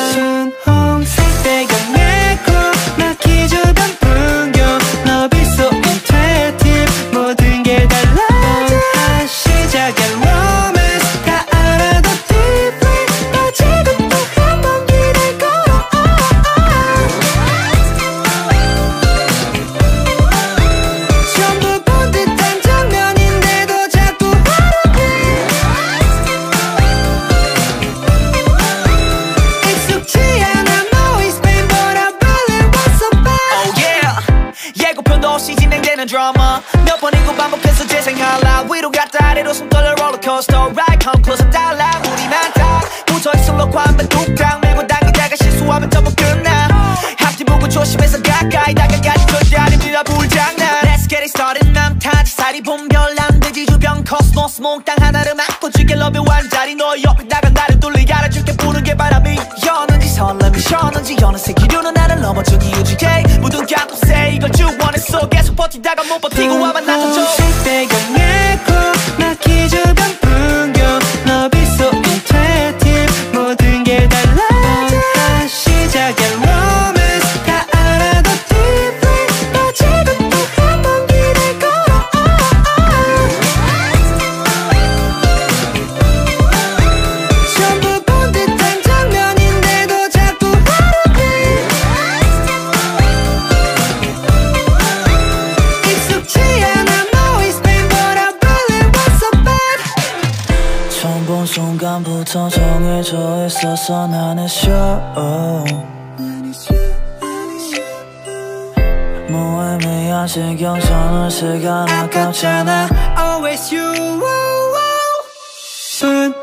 열었다 분홍색 배경 진행되는 드라마 몇 번이고 반복해서 재생할라. 위로 갔다 아래로 숨 떨려 롤러코스터. Right come closer 달라 우리만 딱 붙어있어 한번 뚝딱 밀고 당기다가 실수하면 전부 끝나. 앞뒤 보고 조심해서 가까이 다가가지 절대 아닙니다 불장난. Let's get it started. 남타지 살이 안 되지 주변 코스모스 몽땅 하나를 맞고 지게 러브 완자리. 너 옆에다가 나를 돌리게 알아줄게. 부는 게 바람이 여는지 설렘이 셔는지 어느새 기류는 나를 넘어준 이유지게 계속 버티다가 못 버티고 와만 나타줘 본 순간부터 정해져 있었어 나는 show 무의미한 신경전을 시간 아깝잖아 always you. 분홍색